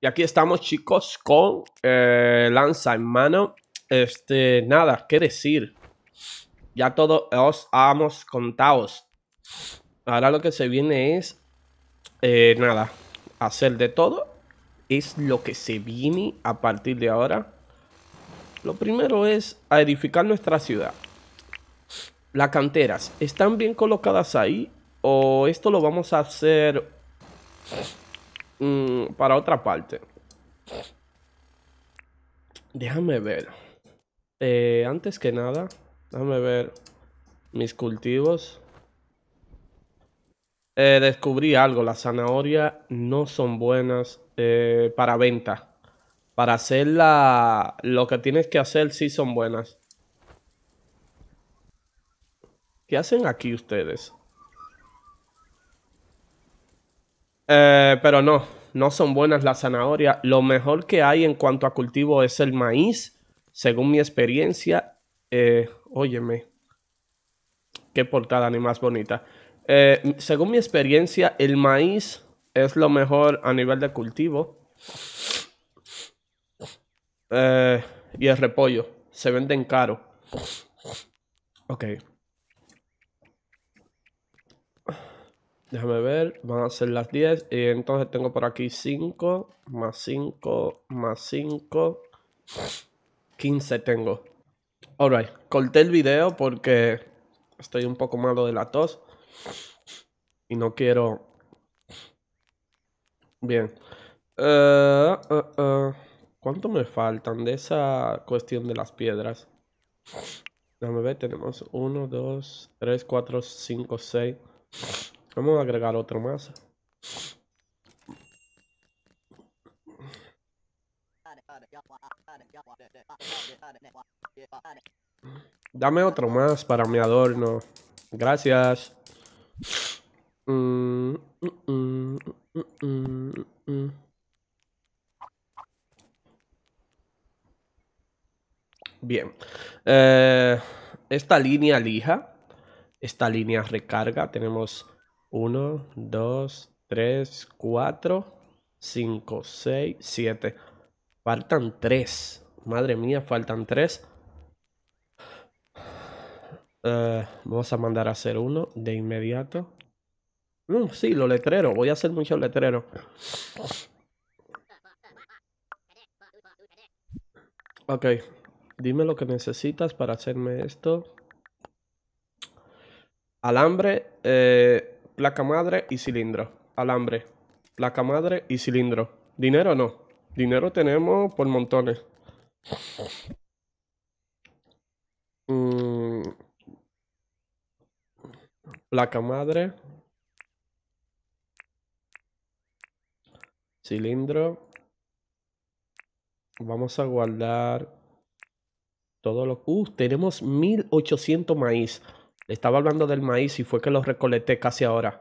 Y aquí estamos, chicos, con eh, lanza en mano. Este, nada, qué decir. Ya todo os hemos contado. Ahora lo que se viene es, eh, nada, hacer de todo. Es lo que se viene a partir de ahora. Lo primero es a edificar nuestra ciudad. Las canteras, ¿están bien colocadas ahí? ¿O esto lo vamos a hacer Mm, para otra parte. Déjame ver. Eh, antes que nada, déjame ver mis cultivos. Eh, descubrí algo. Las zanahorias no son buenas eh, para venta. Para hacerla, lo que tienes que hacer sí son buenas. ¿Qué hacen aquí ustedes? Eh, pero no, no son buenas las zanahorias. Lo mejor que hay en cuanto a cultivo es el maíz. Según mi experiencia, eh, óyeme, qué portada ni más bonita. Eh, según mi experiencia, el maíz es lo mejor a nivel de cultivo. Eh, y el repollo se venden caro. Ok. Déjame ver, van a ser las 10 y entonces tengo por aquí 5, más 5, más 5, 15 tengo. Alright, corté el video porque estoy un poco malo de la tos y no quiero... Bien. Uh, uh, uh. ¿Cuánto me faltan de esa cuestión de las piedras? Déjame ver, tenemos 1, 2, 3, 4, 5, 6... Vamos a agregar otro más. Dame otro más para mi adorno. Gracias. Mm, mm, mm, Bien. Eh, esta línea lija. Esta línea recarga. Tenemos 1, 2, 3, 4, 5, 6, 7. Faltan 3. Madre mía, faltan 3. Uh, vamos a mandar a hacer uno de inmediato. Mm, sí, los letreros. Voy a hacer muchos letreros. Ok. Dime lo que necesitas para hacerme esto. Alambre. Eh, placa madre y cilindro. Alambre, placa madre y cilindro. Dinero no. Dinero tenemos por montones. Mm. Placa madre. Cilindro. Vamos a guardar todo lo... Uh, tenemos 1800 maíz. Estaba hablando del maíz y fue que lo recolecté casi ahora.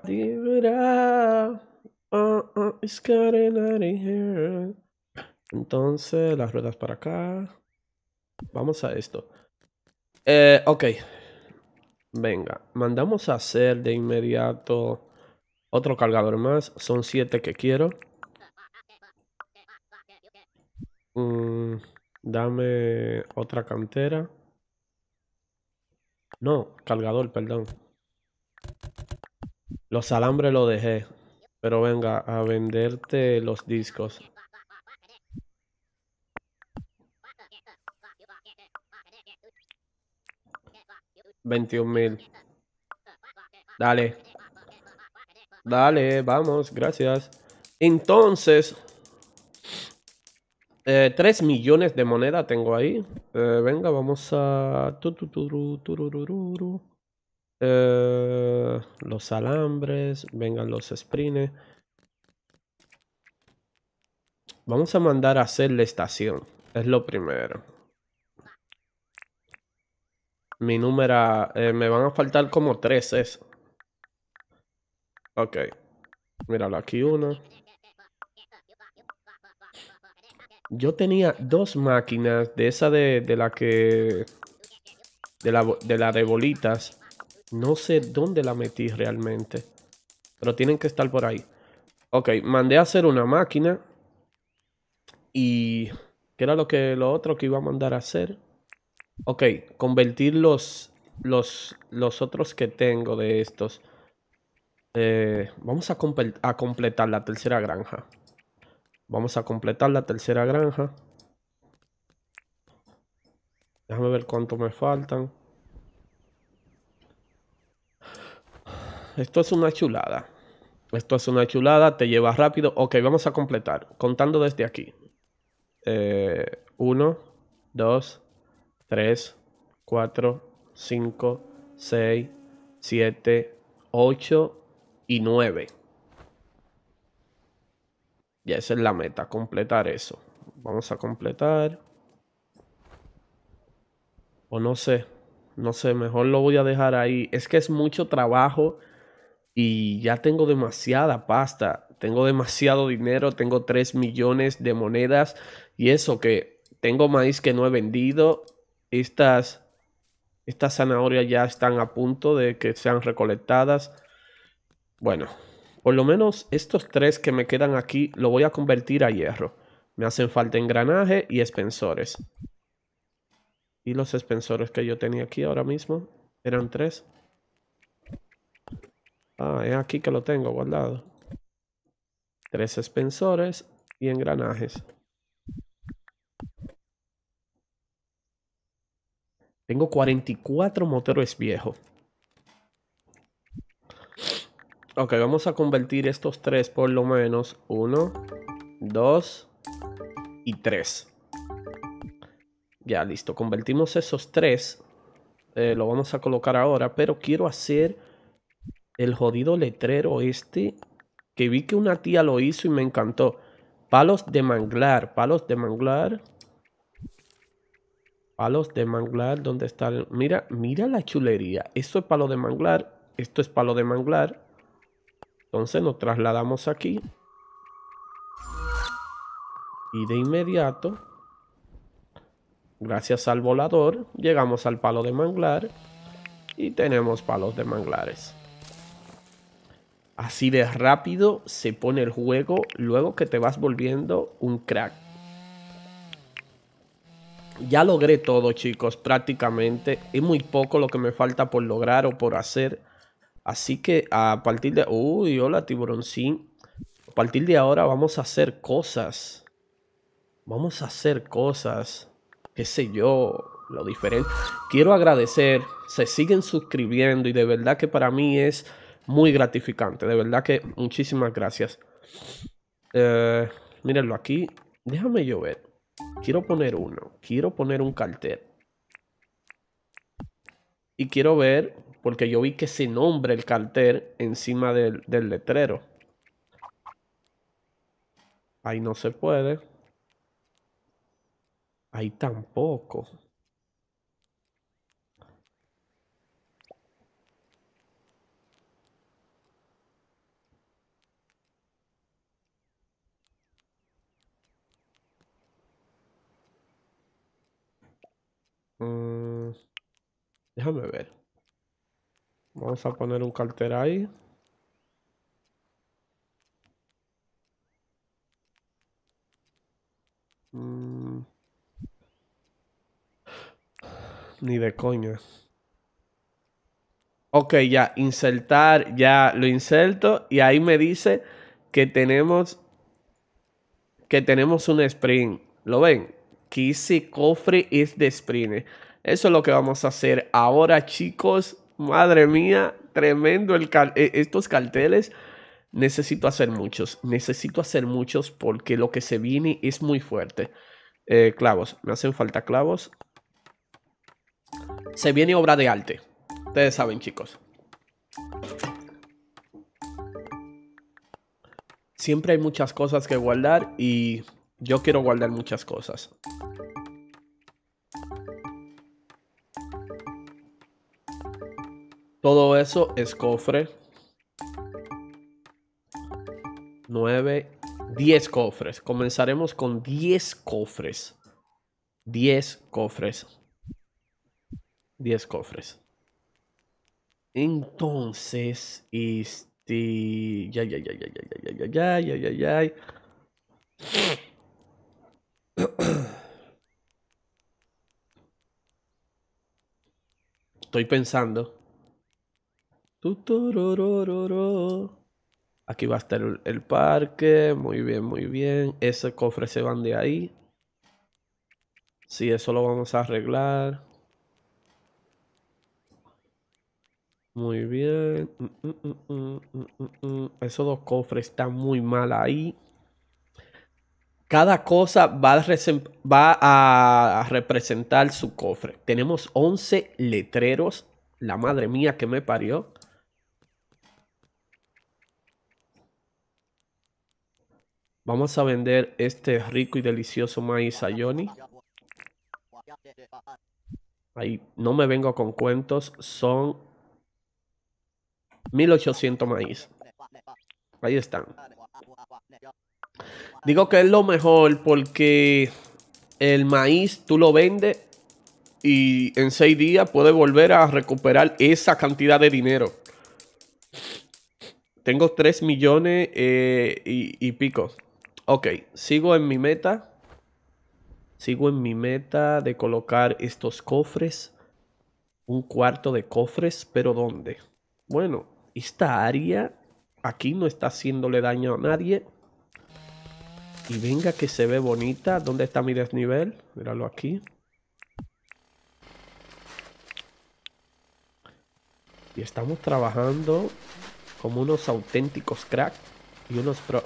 Entonces, las ruedas para acá. Vamos a esto. Eh, ok. Venga, mandamos a hacer de inmediato otro cargador más. Son siete que quiero. Mm, dame otra cantera. No, cargador, perdón. Los alambres lo dejé. Pero venga, a venderte los discos. Veintiún mil. Dale. Dale, vamos, gracias. Entonces, 3 eh, millones de moneda tengo ahí. Eh, venga, vamos a... Eh, los alambres. Vengan los sprines. Vamos a mandar a hacer la estación. Es lo primero. Mi número... me van a faltar como 3 eso. Ok. Míralo, aquí uno. Yo tenía dos máquinas de esa de, la que... De la, de la de bolitas. No sé dónde la metí realmente. Pero tienen que estar por ahí. Ok, mandé a hacer una máquina. Y... ¿Qué era lo, que, lo otro que iba a mandar a hacer? Ok, convertir los, los, los otros que tengo de estos. Eh, vamos a, a completar la tercera granja. Vamos a completar la tercera granja. Déjame ver cuánto me faltan. Esto es una chulada. Esto es una chulada, te lleva rápido. Ok, vamos a completar. Contando desde aquí. 1, 2, 3, 4, 5, 6, 7, 8 y 9. Ya esa es la meta, completar eso. Vamos a completar. O no sé, no sé, mejor lo voy a dejar ahí. Es que es mucho trabajo y ya tengo demasiada pasta. Tengo demasiado dinero, tengo 3 millones de monedas y eso que tengo maíz que no he vendido. Estas, estas zanahorias ya están a punto de que sean recolectadas. Bueno, por lo menos estos tres que me quedan aquí lo voy a convertir a hierro. Me hacen falta engranaje y expensores. Y los expensores que yo tenía aquí ahora mismo eran tres. Ah, es aquí que lo tengo guardado. Tres expensores y engranajes. Tengo 44 motores viejos. Ok, vamos a convertir estos tres por lo menos. Uno, dos y tres. Ya, listo. Convertimos esos tres. Eh, lo vamos a colocar ahora. Pero quiero hacer el jodido letrero este. Que vi que una tía lo hizo y me encantó. Palos de manglar. Palos de manglar. Palos de manglar, ¿dónde está? Mira, mira la chulería. Esto es palo de manglar, esto es palo de manglar. Entonces nos trasladamos aquí. Y de inmediato, gracias al volador, llegamos al palo de manglar. Y tenemos palos de manglares. Así de rápido se pone el juego luego que te vas volviendo un crack. Ya logré todo, chicos, prácticamente. Es muy poco lo que me falta por lograr o por hacer. Así que a partir de... Uy, hola, tiburoncín. A partir de ahora vamos a hacer cosas. Vamos a hacer cosas. Qué sé yo, lo diferente. Quiero agradecer. Se siguen suscribiendo y de verdad que para mí es muy gratificante. De verdad que muchísimas gracias. Eh, mírenlo aquí. Déjame yo ver. Quiero poner uno. Quiero poner un cartel. Y quiero ver, porque yo vi que se nombra el cartel encima del, del letrero. Ahí no se puede. Ahí tampoco. Mm, déjame ver. Vamos a poner un cartel ahí. Mm. Ni de coña. Ok, ya, insertar, ya lo inserto y ahí me dice que tenemos que tenemos un sprint. ¿Lo ven? ese cofre es de sprint. Eso es lo que vamos a hacer ahora, chicos. Madre mía, tremendo el e, estos carteles. Necesito hacer muchos. Necesito hacer muchos porque lo que se viene es muy fuerte. Eh, clavos. Me hacen falta clavos. Se viene obra de arte. Ustedes saben, chicos. Siempre hay muchas cosas que guardar y yo quiero guardar muchas cosas. Todo eso es cofre. 9, 10 cofres. Comenzaremos con 10 cofres. 10 cofres. 10 cofres. Entonces, este... Ya, ya, ya, ya, ya, ya, ya, ya, ya, ya, ya. Estoy pensando. Aquí va a estar el parque. Muy bien, muy bien. Ese cofre se van de ahí. Sí, eso lo vamos a arreglar. Muy bien. Mm, mm, mm, Esos dos cofres están muy mal ahí. Cada cosa va a, representar su cofre. Tenemos 11 letreros. La madre mía que me parió. Vamos a vender este rico y delicioso maíz a Johnny. Ahí no me vengo con cuentos. Son 1800 maíz. Ahí están. Digo que es lo mejor porque el maíz tú lo vendes y en seis días puedes volver a recuperar esa cantidad de dinero. Tengo 3 millones eh, y, pico. Ok, sigo en mi meta. Sigo en mi meta de colocar estos cofres. Un cuarto de cofres, pero ¿dónde? Bueno, esta área aquí no está haciéndole daño a nadie. Y venga que se ve bonita. ¿Dónde está mi desnivel? Míralo aquí. Y estamos trabajando como unos auténticos crack y unos pro.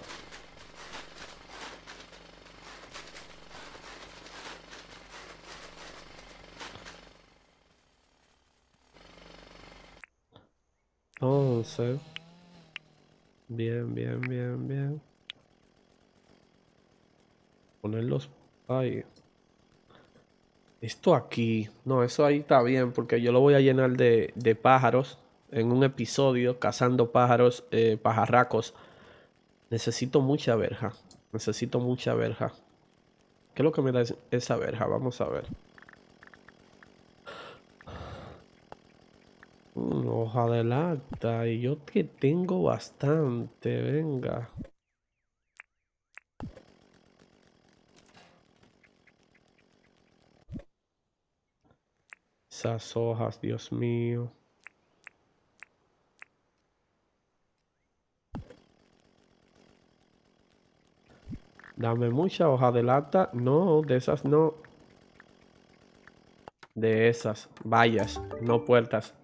Bien, bien, bien, bien ponerlos ahí. Esto aquí, no, eso ahí está bien porque yo lo voy a llenar de, pájaros en un episodio, cazando pájaros, eh, pajarracos. Necesito mucha verja, necesito mucha verja. ¿Qué es lo que me da esa verja? Vamos a ver. Hoja de lata y yo que tengo bastante, venga. Esas hojas, Dios mío. Dame mucha hoja de lata. No, de esas no. De esas. Vallas, no puertas.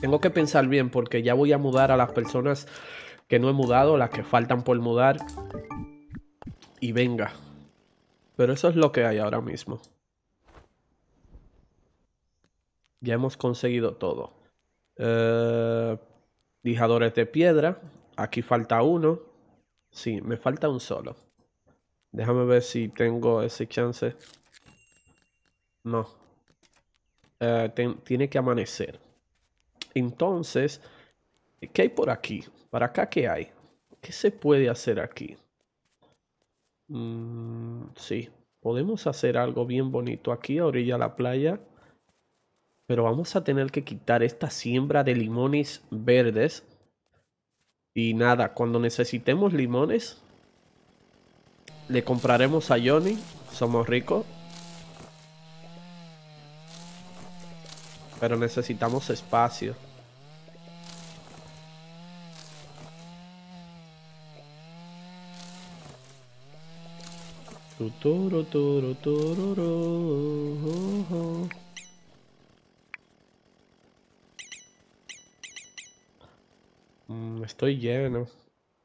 Tengo que pensar bien porque ya voy a mudar a las personas que no he mudado, las que faltan por mudar. Y venga, pero eso es lo que hay ahora mismo. Ya hemos conseguido todo. Eh, lijadores de piedra. Aquí falta uno. Sí, me falta un solo. Déjame ver si tengo ese chance. No. Eh, tiene que amanecer. Entonces, ¿qué hay por aquí? ¿Para acá qué hay? ¿Qué se puede hacer aquí? Mm, sí, podemos hacer algo bien bonito aquí a orilla de la playa. Pero vamos a tener que quitar esta siembra de limones verdes. Y nada, cuando necesitemos limones, le compraremos a Johnny. Somos ricos. Pero necesitamos espacio. Estoy lleno.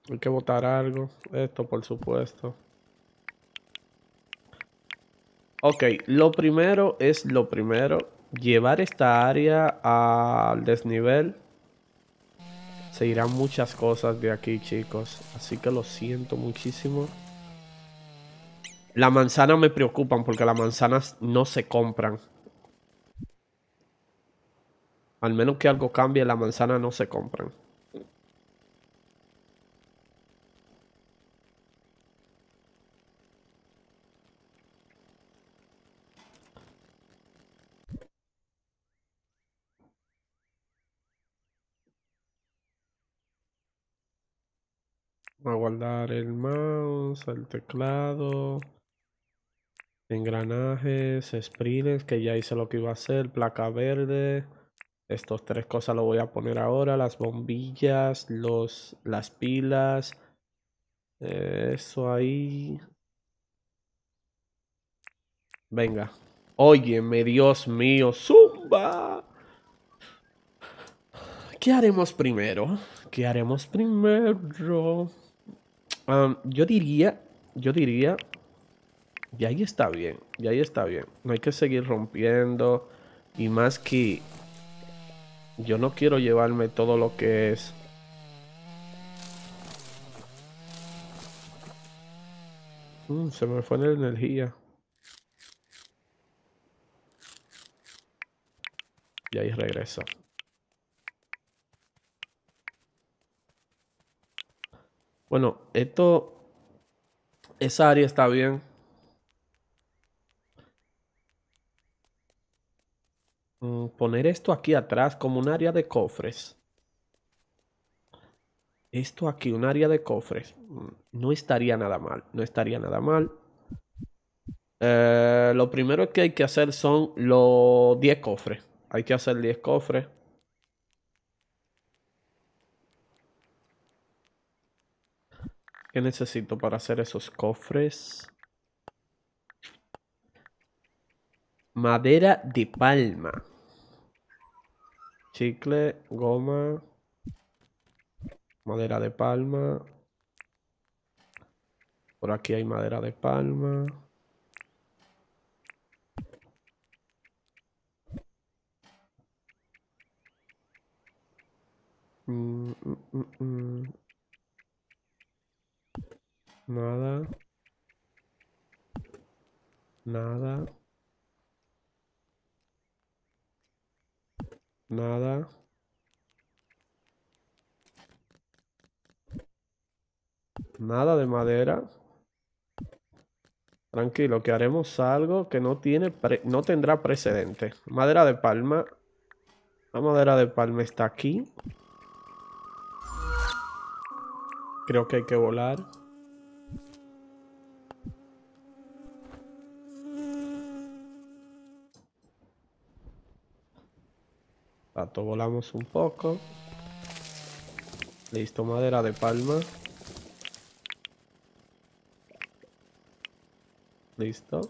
Hay que botar algo. Esto, por supuesto. Ok, lo primero es lo primero. Llevar esta área al desnivel. Se irán muchas cosas de aquí, chicos. Así que lo siento muchísimo. La manzana me preocupan porque las manzanas no se compran. Al menos que algo cambie, las manzanas no se compran. A guardar el mouse, el teclado. Engranajes, sprints, que ya hice lo que iba a hacer, placa verde. Estos tres cosas lo voy a poner ahora, las bombillas, los, las pilas. Eso ahí. Venga. Óyeme, Dios mío, zumba. ¿Qué haremos primero? ¿Qué haremos primero? Yo diría, yo diría, y ahí está bien, y ahí está bien. No hay que seguir rompiendo. Y más que yo no quiero llevarme todo lo que es Mm, se me fue la energía. Y ahí regresa. Bueno, esto... Esa área está bien. Mm, poner esto aquí atrás como un área de cofres. Esto aquí, un área de cofres, mm, no estaría nada mal, no estaría nada mal. Eh, lo primero que hay que hacer son los 10 cofres. Hay que hacer 10 cofres. ¿Qué necesito para hacer esos cofres? Madera de palma. Chicle, goma. Madera de palma. Por aquí hay madera de palma. Mm, mm, mm, Nada. Nada. Nada. Nada de madera. Tranquilo, que haremos algo que no, tiene no tendrá precedente. Madera de palma. La madera de palma está aquí. Creo que hay que volar. Volamos un poco. Listo, madera de palma. Listo.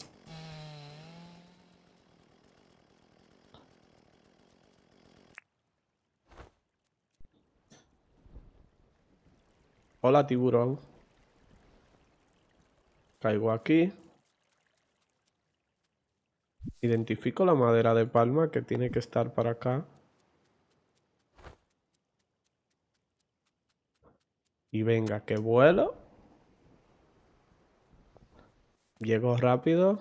Hola tiburón. Caigo aquí. Identifico la madera de palma que tiene que estar para acá. Y venga, que vuelo. Llego rápido.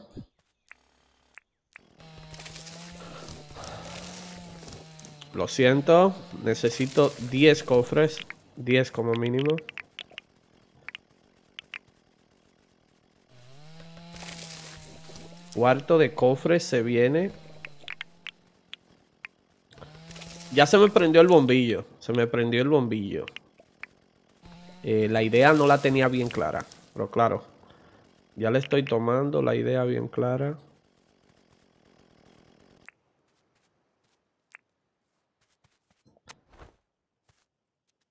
Lo siento, necesito 10 cofres, 10 como mínimo. Cuarto de cofres se viene. Ya se me prendió el bombillo, se me prendió el bombillo. Eh, la idea no la tenía bien clara, pero claro, ya le estoy tomando la idea bien clara.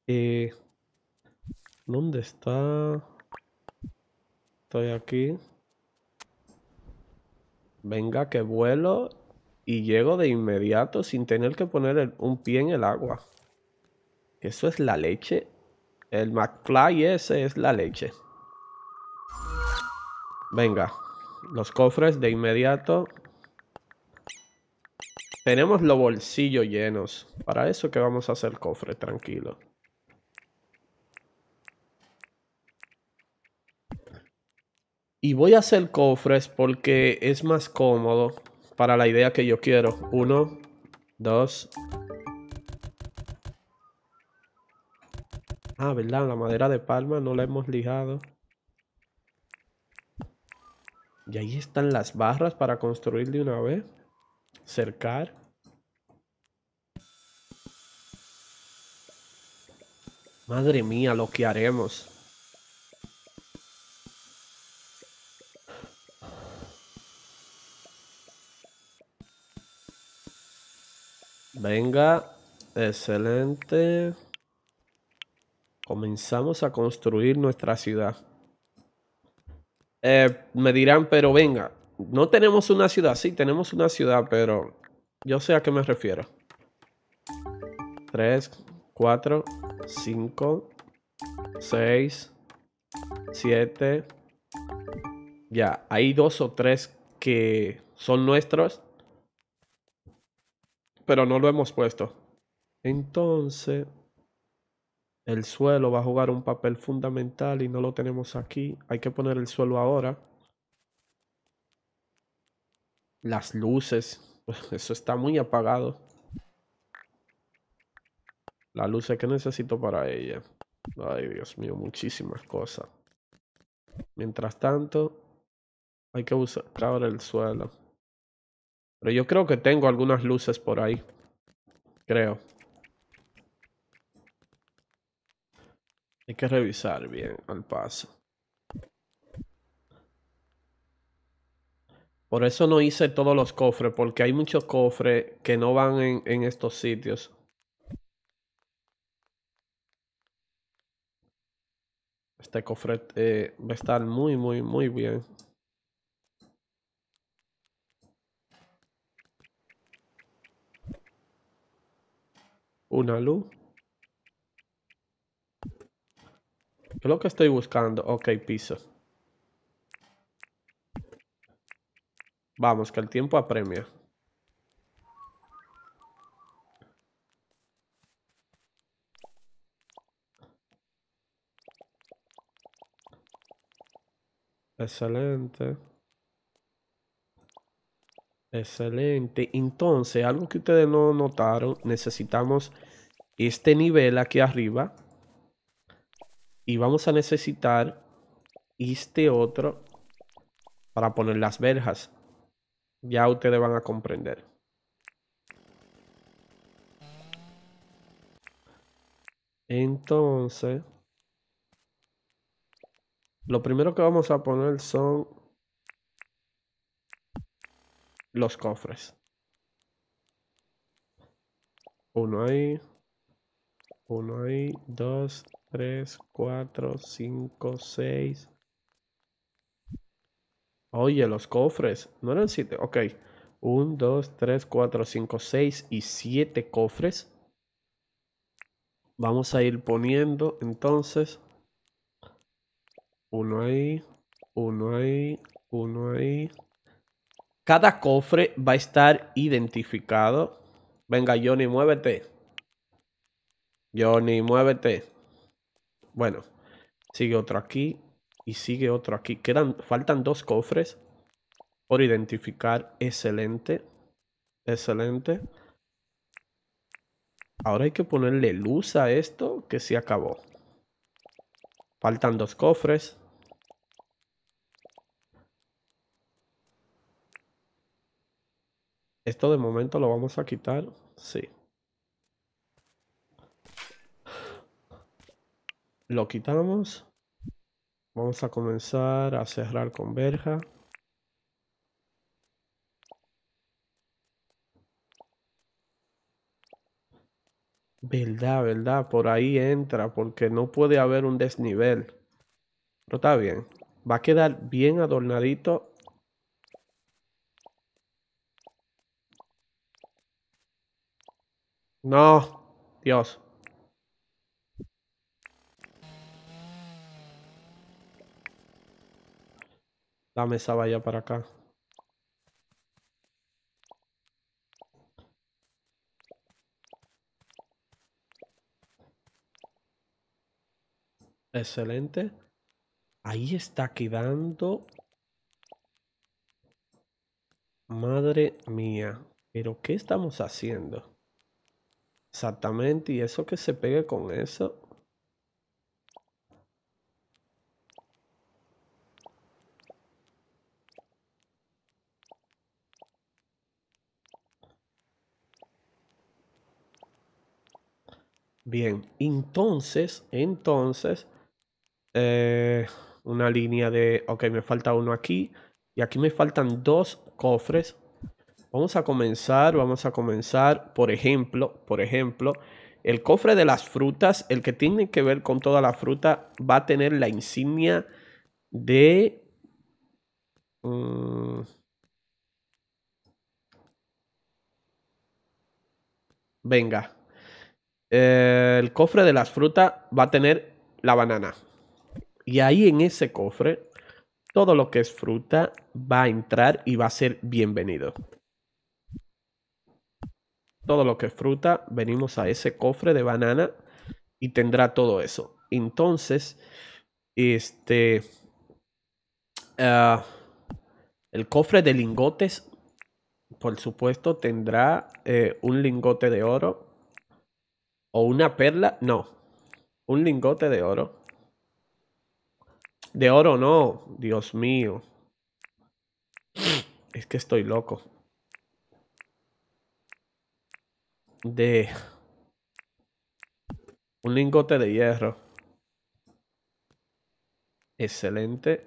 Eh, ¿Dónde está? Estoy aquí. Venga, que vuelo y llego de inmediato sin tener que poner un pie en el agua. Eso es la leche. El McFly ese es la leche. Venga, los cofres de inmediato. Tenemos los bolsillos llenos. Para eso que vamos a hacer cofre, tranquilo. Y voy a hacer cofres porque es más cómodo para la idea que yo quiero. Uno, dos. Ah, ¿verdad? La madera de palma no la hemos lijado. Y ahí están las barras para construir de una vez. Cercar. Madre mía, lo que haremos. Venga, excelente. Comenzamos a construir nuestra ciudad. Eh, me dirán, pero venga, no tenemos una ciudad. Sí, tenemos una ciudad, pero yo sé a qué me refiero. 3, 4, 5, 6, 7. Ya, hay dos o tres que son nuestros. Pero no lo hemos puesto. Entonces, el suelo va a jugar un papel fundamental y no lo tenemos aquí. Hay que poner el suelo ahora. Las luces. Eso está muy apagado. La luz que necesito para ella. Ay, Dios mío, muchísimas cosas. Mientras tanto, hay que buscar el suelo. Pero yo creo que tengo algunas luces por ahí. Creo. Hay que revisar bien al paso. Por eso no hice todos los cofres, porque hay muchos cofres que no van en, en estos sitios. Este cofre eh, va a estar muy, muy, muy bien. Una luz. ¿Qué es lo que estoy buscando? Ok, piso. Vamos, que el tiempo apremia. Excelente. Excelente. Entonces, algo que ustedes no notaron, necesitamos este nivel aquí arriba. Y vamos a necesitar este otro para poner las verjas. Ya ustedes van a comprender. Entonces, lo primero que vamos a poner son los cofres. Uno ahí. Uno ahí. Dos, tres, cuatro, cinco, seis. Oye, los cofres. No eran siete. Ok. Un, dos, tres, cuatro, cinco, seis y siete cofres. Vamos a ir poniendo entonces uno ahí, uno ahí, uno ahí. Cada cofre va a estar identificado. Venga, Johnny, muévete. Johnny, muévete. Bueno, sigue otro aquí y sigue otro aquí. Quedan, faltan dos cofres por identificar. Excelente. Excelente. Ahora hay que ponerle luz a esto que se acabó. Faltan dos cofres. Esto de momento lo vamos a quitar. Sí. Lo quitamos. Vamos a comenzar a cerrar con verja. Verdad, verdad, por ahí entra, porque no puede haber un desnivel. Pero está bien. Va a quedar bien adornadito No, Dios. La mesa vaya para acá. Excelente. Ahí está quedando. Madre mía. ¿Pero qué estamos haciendo? Exactamente, y eso que se pegue con eso. Bien, entonces, entonces, eh, una línea de, ok, me falta uno aquí y aquí me faltan dos cofres Vamos a comenzar, vamos a comenzar, por ejemplo, por ejemplo, el cofre de las frutas, el que tiene que ver con toda la fruta, va a tener la insignia de... Mm, venga. El cofre de las frutas va a tener la banana. Y ahí en ese cofre, todo lo que es fruta va a entrar y va a ser bienvenido todo lo que es fruta, venimos a ese cofre de banana y tendrá todo eso. Entonces, este, ah, el cofre de lingotes, por supuesto, tendrá eh, un lingote de oro o una perla, no, un lingote de oro. De oro no, Dios mío. Es que estoy loco. de un lingote de hierro. Excelente.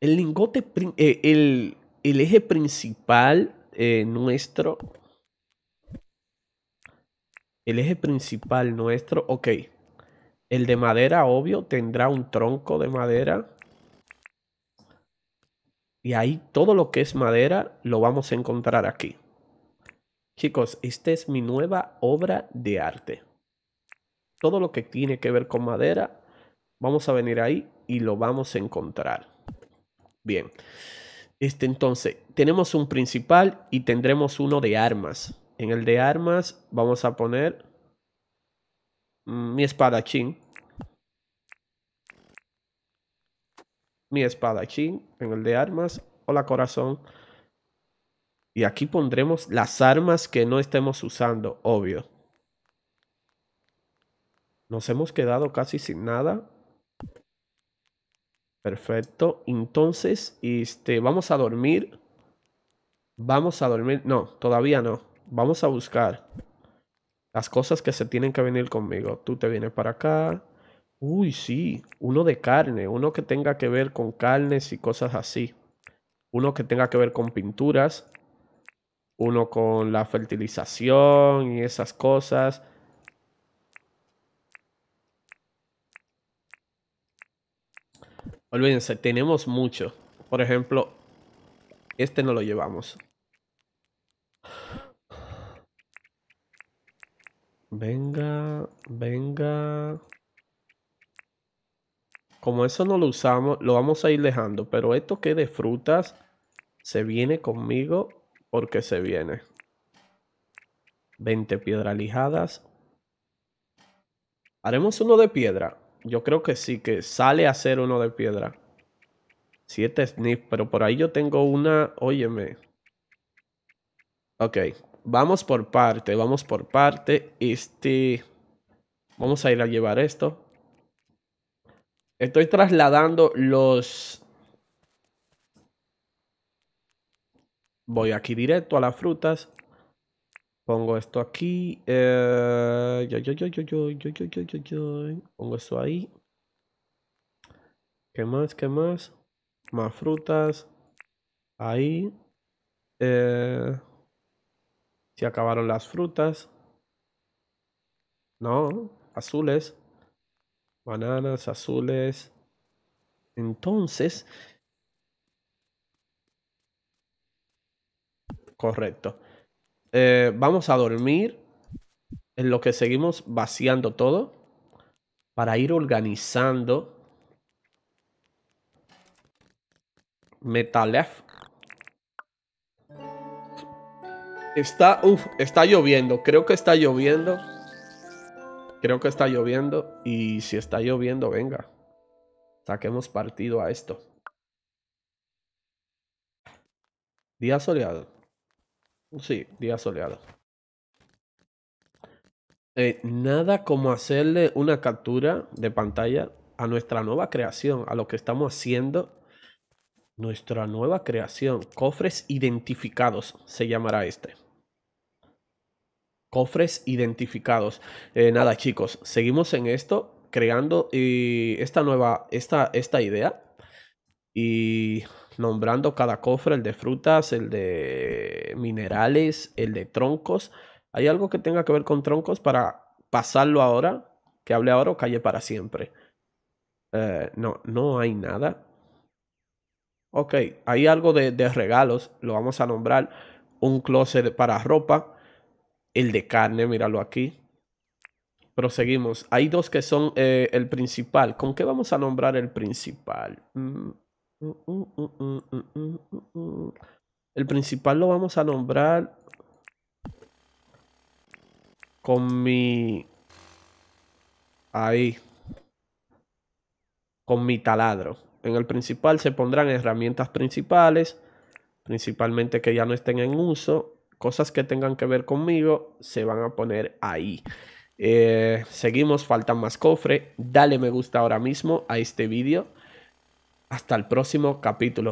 El lingote, eh, el, eje principal eh, nuestro. El eje principal nuestro, ok. El de madera, obvio, tendrá un tronco de madera. Y ahí todo lo que es madera lo vamos a encontrar aquí. Chicos, esta es mi nueva obra de arte. Todo lo que tiene que ver con madera, vamos a venir ahí y lo vamos a encontrar. Bien. Este entonces, tenemos un principal y tendremos uno de armas. En el de armas vamos a poner mm, mi espadachín. Mi espadachín en el de armas. Hola corazón. Y aquí pondremos las armas que no estemos usando, obvio. Nos hemos quedado casi sin nada. Perfecto. Entonces, este, vamos a dormir. Vamos a dormir. No, todavía no. Vamos a buscar las cosas que se tienen que venir conmigo. Tú te vienes para acá. Uy, sí. Uno de carne. Uno que tenga que ver con carnes y cosas así. Uno que tenga que ver con pinturas uno con la fertilización y esas cosas. Olvídense, tenemos mucho. Por ejemplo, este no lo llevamos. Venga, venga. Como eso no lo usamos, lo vamos a ir dejando. Pero esto que de frutas se viene conmigo porque se viene. 20 piedras lijadas. ¿Haremos uno de piedra? Yo creo que sí, que sale a ser uno de piedra. 7 sniff, pero por ahí yo tengo una... Óyeme. Ok, vamos por parte, vamos por parte. Este... Vamos a ir a llevar esto. Estoy trasladando los Voy aquí directo a las frutas. Pongo esto aquí. Eh, yo, yo, yo, yo, yo, yo, yo, yo, yo, yo. Pongo esto ahí. ¿Qué más? ¿Qué más? Más frutas. Ahí. Eh, se acabaron las frutas. No, azules. Bananas, azules. Entonces, Correcto. Eh, vamos a dormir en lo que seguimos vaciando todo para ir organizando Metalef. Está, uf, está lloviendo. Creo que está lloviendo. Creo que está lloviendo. Y si está lloviendo, venga. Saquemos partido a esto. Día soleado. Sí, día soleado. Eh, nada como hacerle una captura de pantalla a nuestra nueva creación, a lo que estamos haciendo. Nuestra nueva creación. Cofres identificados se llamará este. Cofres identificados. Eh, nada, chicos, seguimos en esto, creando esta nueva, esta, esta idea. Y nombrando cada cofre, el de frutas, el de minerales, el de troncos. ¿Hay algo que tenga que ver con troncos para pasarlo ahora? Que hable ahora o calle para siempre. Eh, no, no hay nada. Ok, hay algo de, de regalos, lo vamos a nombrar. Un closet para ropa. El de carne, míralo aquí. Proseguimos. Hay dos que son eh, el principal. ¿Con qué vamos a nombrar el principal? Mm, mm, mm, el principal lo vamos a nombrar con mi... Ahí. Con mi taladro. En el principal se pondrán herramientas principales, principalmente que ya no estén en uso. Cosas que tengan que ver conmigo se van a poner ahí. Eh, seguimos, faltan más cofre. Dale me gusta ahora mismo a este vídeo. Hasta el próximo capítulo.